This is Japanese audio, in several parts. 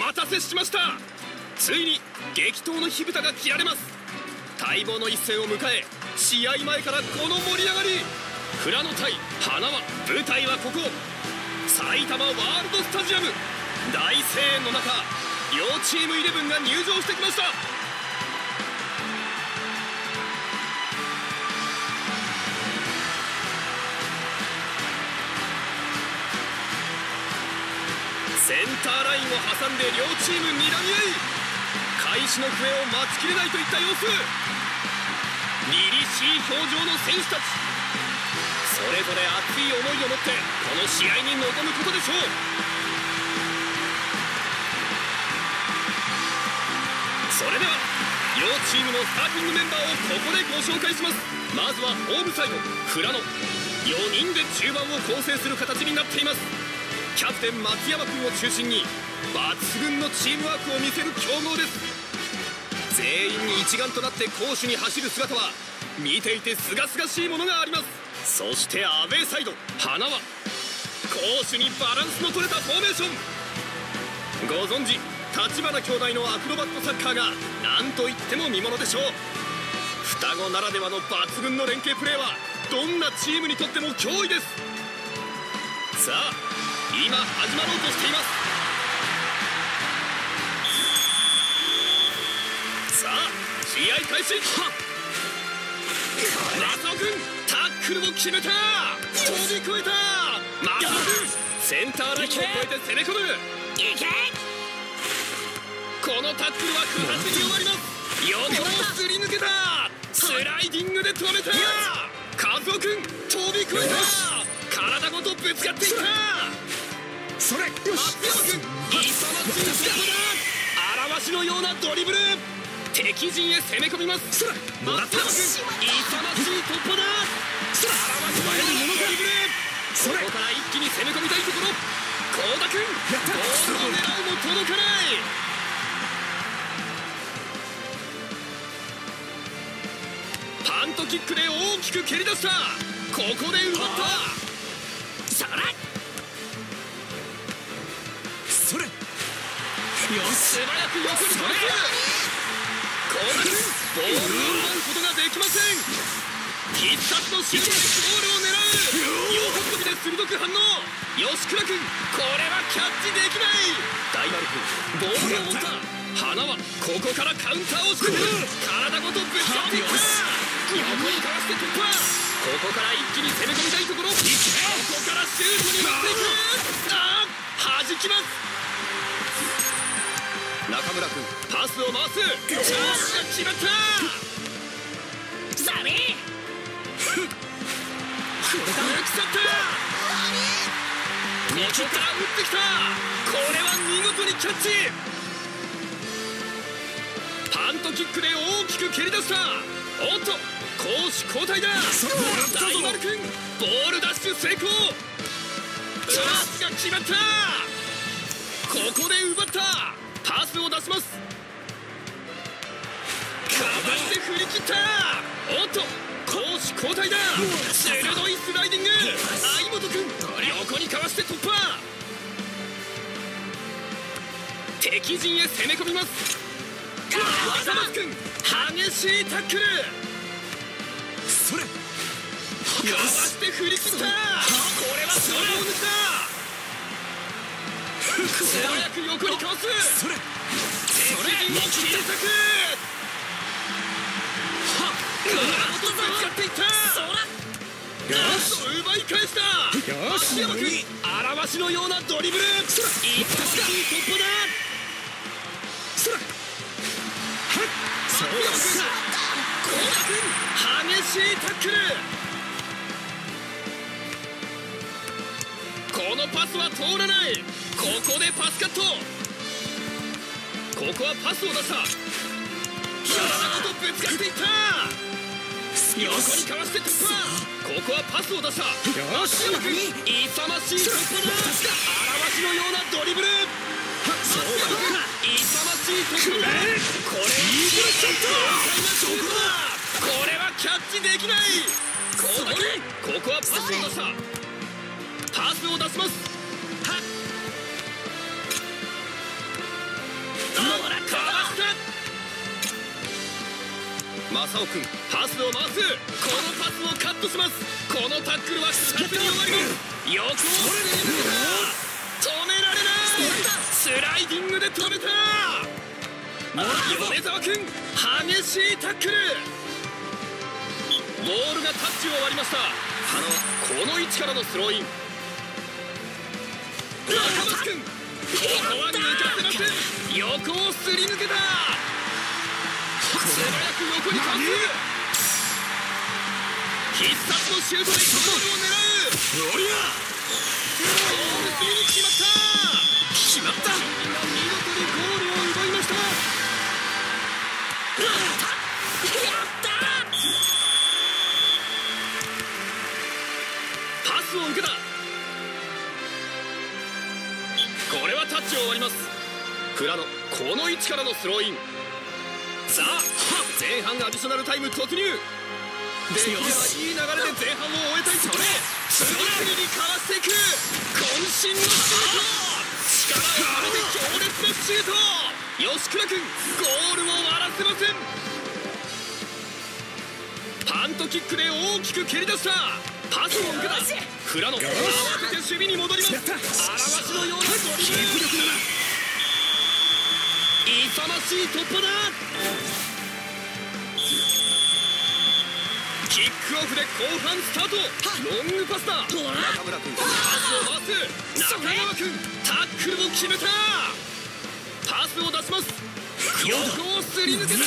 待たせしました。ついに激闘の火蓋が切られます。待望の一戦を迎え試合前からこの盛り上がり。富良野対花は舞台はここ。埼玉ワールドスタジアム。大声援の中両チームイレブンが入場してきました。ターラインを挟んで両チーム睨み合い。開始の笛を待ちきれないといった様子。凛々しい表情の選手たち。それぞれ熱い思いを持ってこの試合に臨むことでしょう。それでは両チームのスターティングメンバーをここでご紹介します。まずはホームサイド富良野。4人で中盤を構成する形になっています。キャプテン松山君を中心に抜群のチームワークを見せる強豪です。全員に一丸となって攻守に走る姿は見ていてすがすがしいものがあります。そしてアウェーサイド花は攻守にバランスの取れたフォーメーション。ご存知立花兄弟のアクロバットサッカーが何と言っても見ものでしょう。双子ならではの抜群の連携プレーはどんなチームにとっても脅威です。さあ今始まろうとしています。さあ試合開始。マサオ君タックルを決めた。飛び越えた。マサオ君センターラインを越えて攻め込む。いけこのタックルは不発に終わります。横をすり抜けた。スライディングで止めた。カズオ君飛び越えた。体ごとぶつかっていったそれ。よし。勇ましい突破だ荒しのようなドリブル。敵陣へ攻め込みます。もらった勇ましい突破だ荒しのようなドリブルそこから一気に攻め込みたいところ。幸田君ゴールを狙うも届かない。パントキックで大きく蹴り出した。ここで奪った。さら素早く横に飛ばすこうなるボールを奪うことができません必殺のシルバスボールを狙う横飛びで鋭く反応吉倉君これはキャッチできない大丸君ボールを追った花はここからカウンターをしてくる体ごとぶつかっていった横にかわして突破ここから一気に攻め込みたいところ。ここからシュートに持っていく。ああ弾きます。中村君パスを回す。チャー。ジが決まったザメこれだ抜き去ったここから打ってきた。これは見事にキャッチパントキックで大きく蹴り出した。おっと攻守交代だ。大丸君ボールダッシュ成功。チャージが決まった。ここで奪ったパスを出します。かばして振り切った。おっと攻守交代だ。鋭いスライディング。相本君横にかわして突破。敵陣へ攻め込みます。浅松君激しいタックル。それ。かわして振り切った。これはそれを抜いた早く横にかわすそれそれも切り裂くはっとぶつかっていったそらよし奪い返したよし山君荒しのようなドリブルいい突破だそらはっそうだ幸田君激しいタックルこのパスは通らない。ここでパスカット。ここはパスを出した。体ごとぶつかっていった。横にかわして突破。ここはパスを出した。よし勇ましい突破だ荒しのようなドリブルそうだ勇ましい突破だこれイーグルショットこれはキャッチできないここはパスを出したパスを出しますマサオ君パスを回すこのパスをカットします。このタックルはスラに終わり横を止められないスライディングで止めた米沢君激しいタックル。ボールがタッチを割りました。あのこの位置からのスローイン。中松君。ここは抜かせません横をすり抜けた。素早く横にかわす必殺のシュートでゴールを狙う。おりゃゴールに決まった。決まった見事にゴールを奪いましたやった。パスを受けた。ッチを割ります。蔵のこの位置からのスローイン。さあ前半アディショナルタイム突入。できればいい流れで前半を終えたい。それ！次々にかわしていく！渾身のシュート力を込めて強烈なシュート！吉倉君ゴールを割らせません！パントキックで大きく蹴り出した！パスを受けた！フラノ慌てて守備に戻ります。荒しのようなドリ勇ましい突破だ。キックオフで後半スタート。ロングパスだ。中村君パスを回す。中川君タックルを決めた。パスを出します。横をすり抜けたこ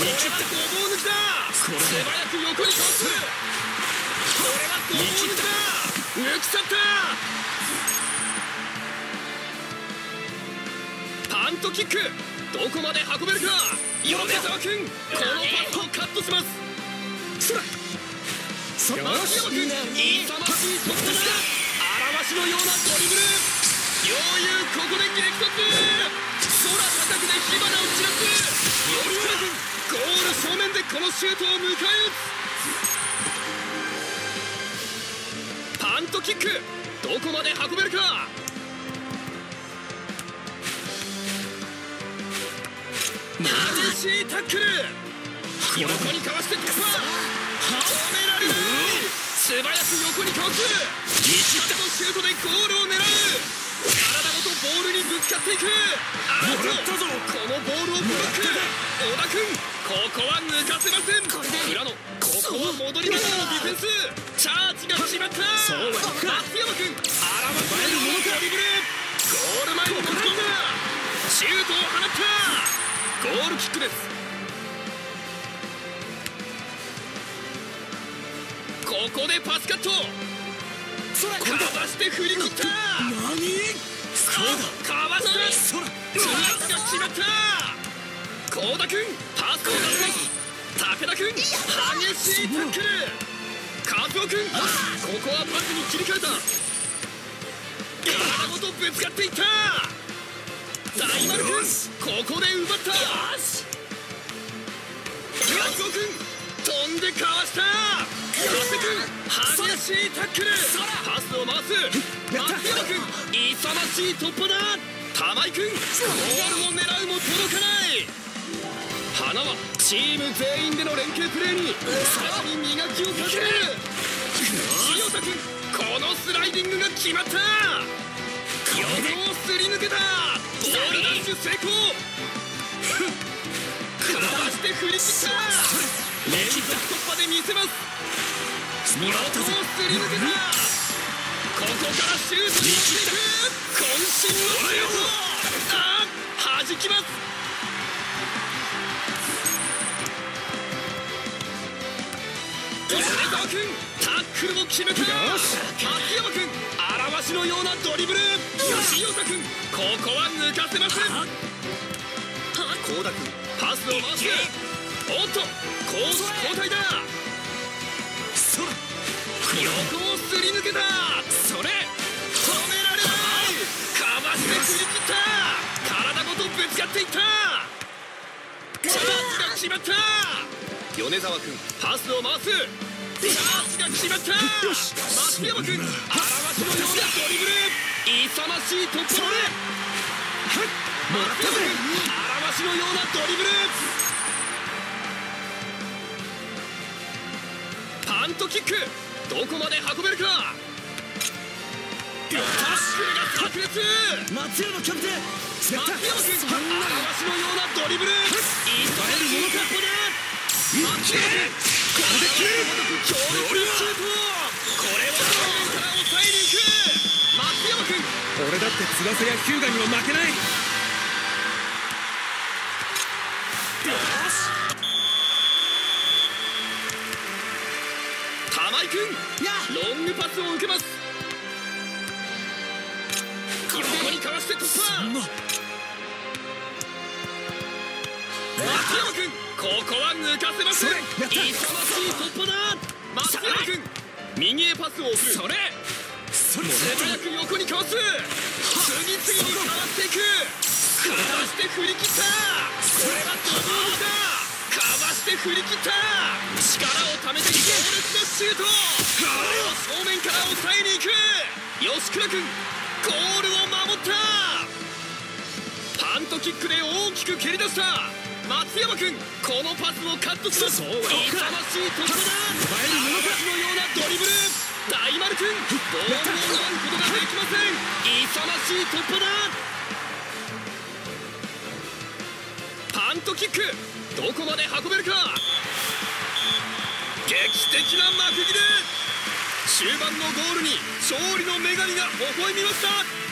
れはごぼう抜きだ。素早く横にかわす抜きだ抜き去ったパントキックどこまで運べるか米沢君このパスをカットし。ますそらそら松山君勇ましい突破だ荒しのようなドリブル余裕ここで激突空高くで火花を散らす吉村君ゴール正面でこのシュートを迎え撃つトキックどこまで運べるか？激しいタックル。横にかわして突破止められる。素早く横にかわす。一発のシュートでゴールを狙うボールにぶつかっていく。あとこのボールをブロック。小田君ここは抜かせません。裏のここは戻りながらのディフェンス。チャージが決まった。松山君荒技えるものかリブル。ゴール前に飛び込んだシュートを放った。ゴールキックです。ここでパスカット。かわして振り切った。何かわしたスライが決まった幸田君パスを出します武田君激しいタックル和夫君ここはパスに切り替えた体ごとぶつかっていった大丸君ここで奪ったよし安尾君飛んでかわした激しいタックルパスを回す松山君勇ましい突破だ玉井君ゴールを狙うも届かない花はチーム全員での連携プレーに。さらに磨きをかける清田君このスライディングが決まった。横をすり抜けたゴールダッシュ成功かわして振り切った。連続突破で見せます見事すり抜けたここか。らシュートにしていく渾身のシュートああ弾きます。米沢君タックルも決めた松山君表しのようなドリブル吉岡君ここは抜かせません。幸田君パスを回すおっと攻守交代だ。そら横をすり抜けた。それ止められない。かわして振り切った。体ごとぶつかっていった。チャージが決まった。米沢君パスを回す。チャージが決まった。松山君表しのようなドリブル。勇ましい突破で。まっ。たぜ荒しのようなドリブルトキック。どこまで運べるか。タックルが炸裂。松山キャプテン。松山君嵐のようなドリブル。いいとえるものか松山君これ。で決める強烈なシュートこれは正面か。ら抑えに行く。松山君。俺だって翼やヒューガには負けないングパスを受けます。横にかわして突破。松山君ここは抜かせません。勇ましい突破だ。松山君右へパスを送る。それ。それ早く横にかわす。次々にかわっていく。かわして振り切った。これはドボールだ。かわして振り切った。力をためて強烈なシュート君ゴールを守った。パントキックで大きく蹴り出した。松山君このパスをカットします勇ましい突破だ。前に物差しのようなドリブル大丸君ボールを奪うことができません。勇ましい突破だ。パントキックどこまで運べるか。劇的な幕切れ終盤のゴールに勝利の女神が微笑みました。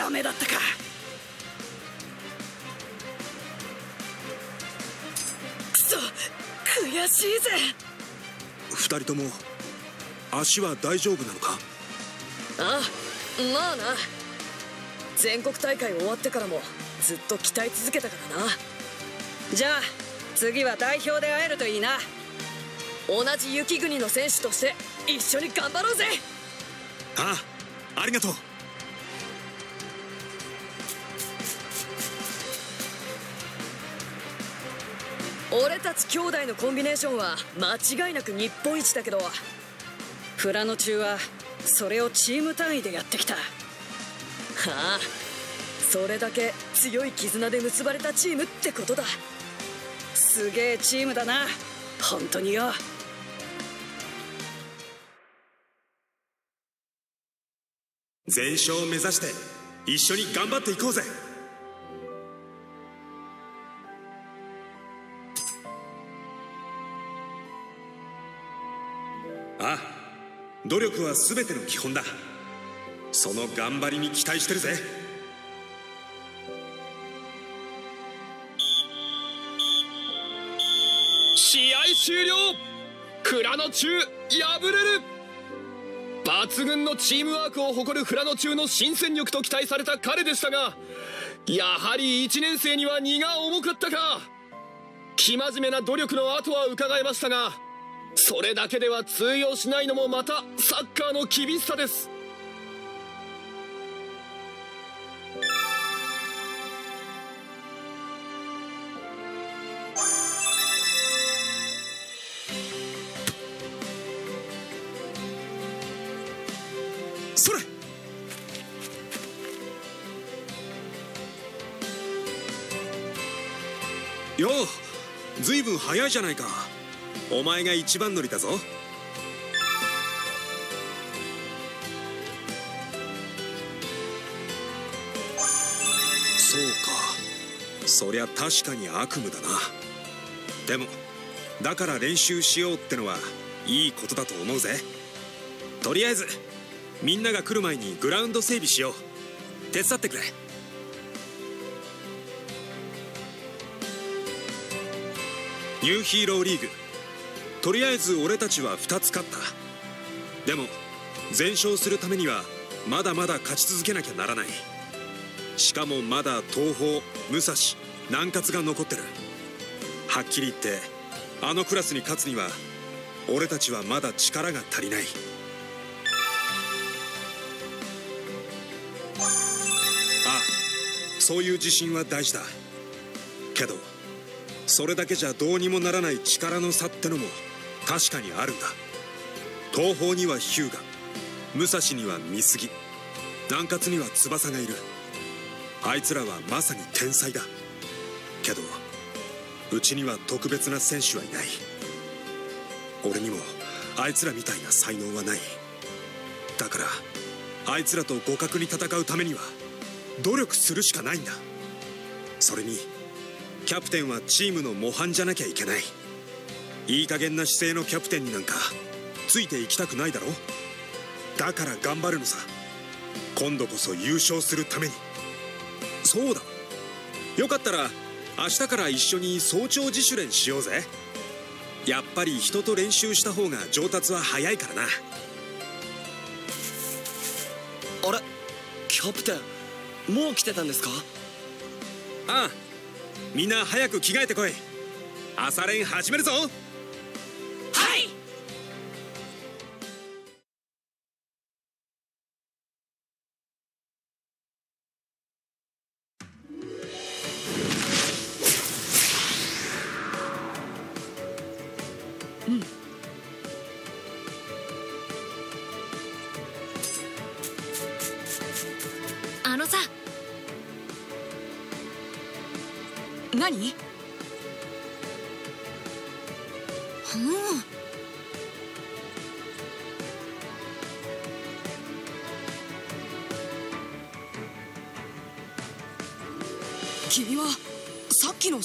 ダメだったか。くそ悔しいぜ。二人とも足は大丈夫なのか？ああまあな。全国大会終わってからもずっと鍛え続けたからな。じゃあ次は代表で会えるといいな。同じ雪国の選手として一緒に頑張ろうぜ。ああありがとう俺たち兄弟のコンビネーションは間違いなく日本一だけど富良野中はそれをチーム単位でやってきた。ああそれだけ強い絆で結ばれたチームってことだ。すげえチームだな。本当によ。全勝を目指して一緒に頑張っていこうぜ。努力は全ての基本だ。その頑張りに期待してるぜ。試合終了。富良野中敗れる。抜群のチームワークを誇る富良野中の新戦力と期待された彼でしたがやはり1年生には荷が重かったか。生真面目な努力の後は伺えましたがそれだけでは通用しないのもまたサッカーの厳しさです。それ。ようずいぶん早いじゃないか。お前が一番乗りだぞ。そうか。そりゃ確かに悪夢だな。でもだから練習しようってのはいいことだと思うぜ。とりあえずみんなが来る前にグラウンド整備しよう。手伝ってくれ。ニューヒーローリーグ。とりあえず俺たちは2つ勝った。でも全勝するためにはまだまだ勝ち続けなきゃならない。しかもまだ東邦武蔵南葛が残ってる。はっきり言ってあのクラスに勝つには俺たちはまだ力が足りない。ああそういう自信は大事だ。けどそれだけじゃどうにもならない力の差ってのも確かにあるんだ。東方には日向。武蔵には美杉。南葛には翼がいる。あいつらはまさに天才だ。けどうちには特別な選手はいない。俺にもあいつらみたいな才能はない。だからあいつらと互角に戦うためには努力するしかないんだ。それにキャプテンはチームの模範じゃなきゃいけない。いい加減な姿勢のキャプテンになんかついていきたくないだろだから頑張るのさ。今度こそ優勝するために。そうだ。よかったら明日から一緒に早朝自主練しようぜ。やっぱり人と練習した方が上達は早いからな。あれ？キャプテンもう来てたんですか？ああ。みんな早く着替えてこい。朝練始めるぞ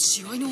試合の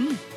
Mm.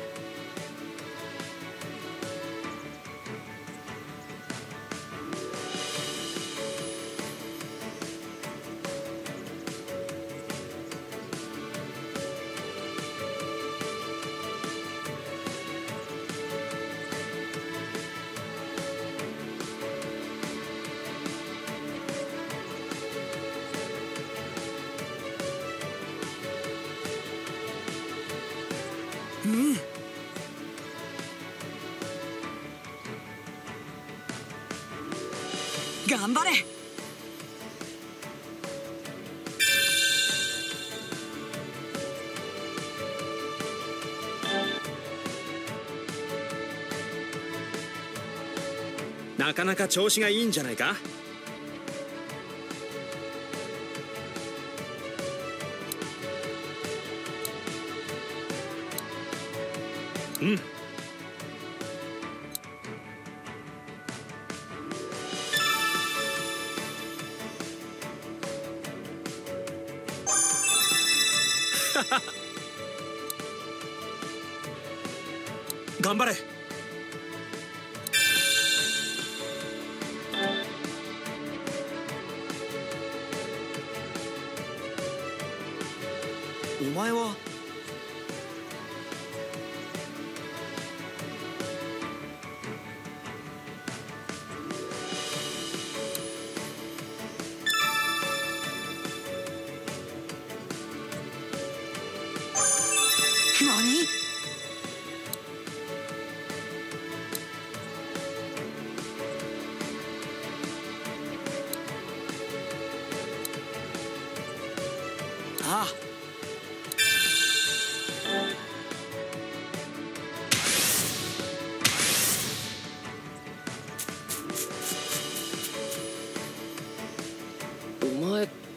頑張れ。なかなか調子がいいんじゃないか？頑張れ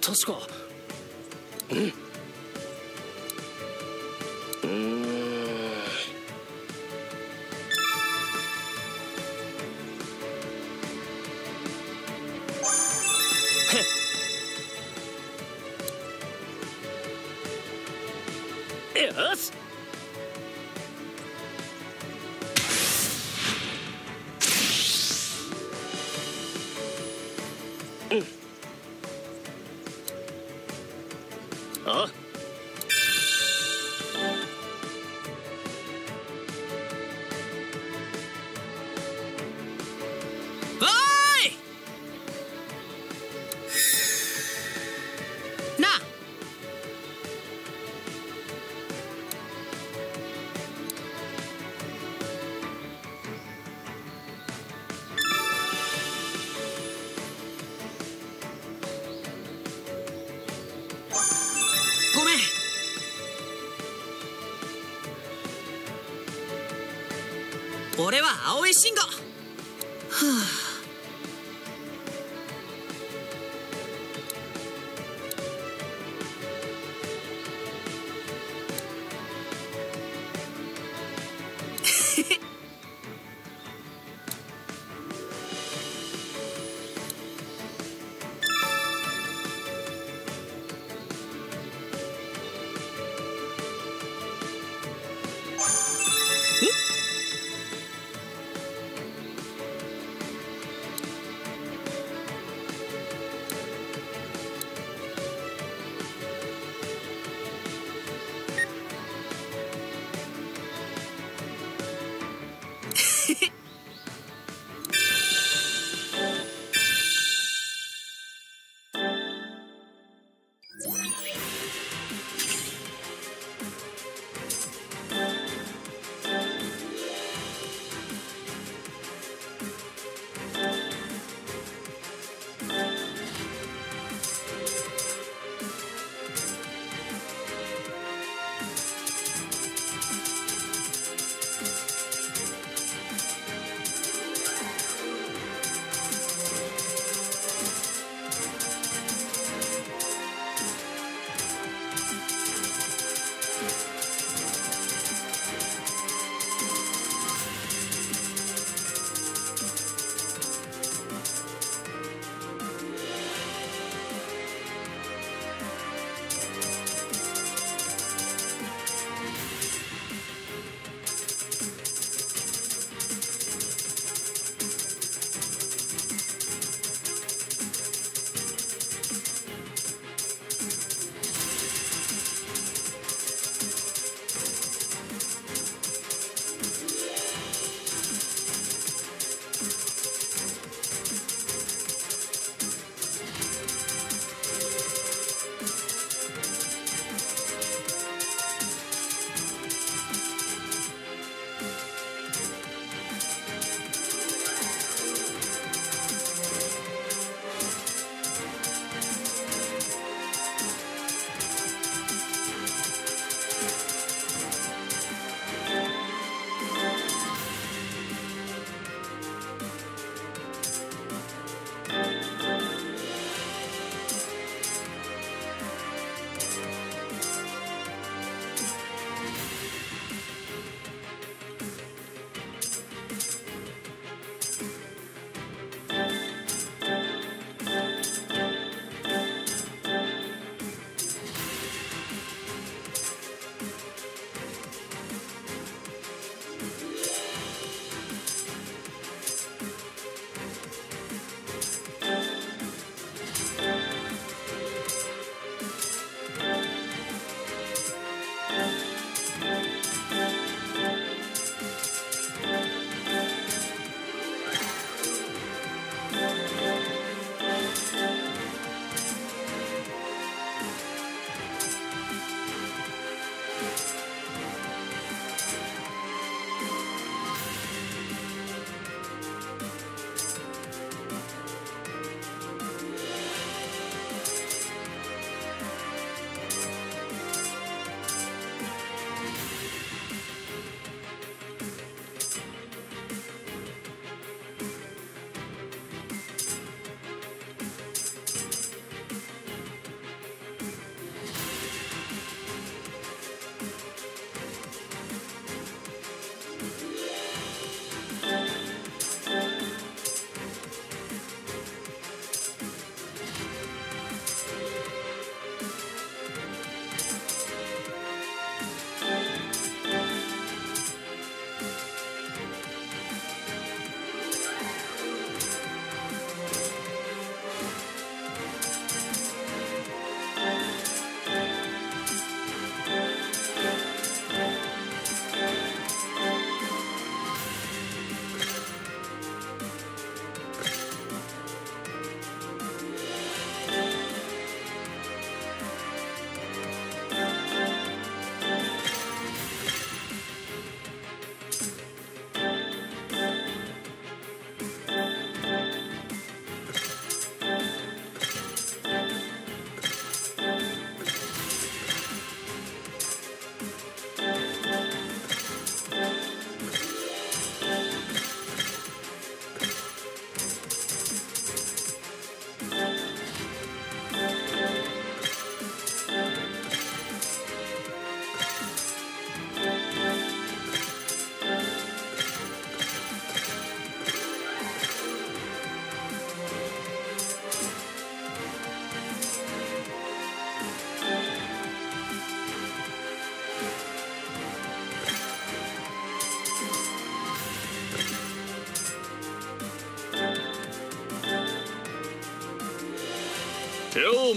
確か。うん。俺は青江慎吾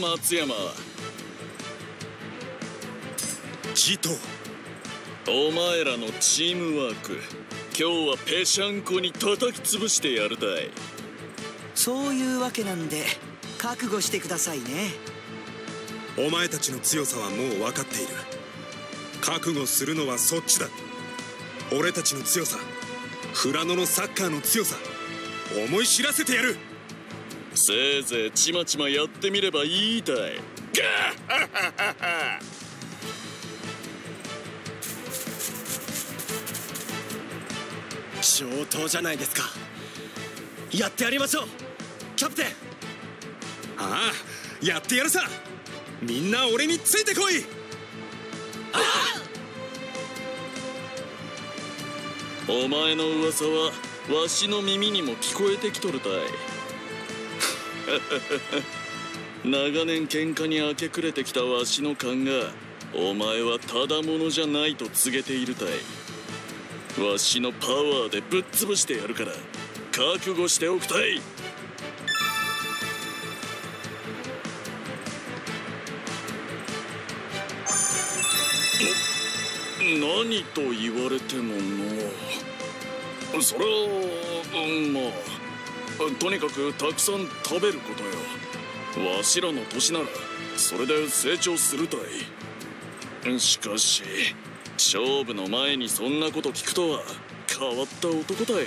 松山。ジトお前らのチームワーク今日はペシャンコに叩き潰してやるたい。そういうわけなんで覚悟してくださいね。お前たちの強さはもう分かっている。覚悟するのはそっちだ。俺たちの強さ富良野のサッカーの強さ思い知らせてやるせいぜいちまちまやってみればいいたい。ガッハハハハ上等じゃないですか。やってやりましょう。キャプテン。ああやってやるさ。みんな俺についてこい。お前の噂はわしの耳にも聞こえてきとるたい長年喧嘩に明け暮れてきたわしの勘がお前はただものじゃないと告げているたい。わしのパワーでぶっ潰してやるから覚悟しておくたい。何と言われてもの。それはまあとにかくたくさん食べることよ。わしらの年ならそれで成長するたいしかし勝負の前にそんなこと聞くとは変わった男たい。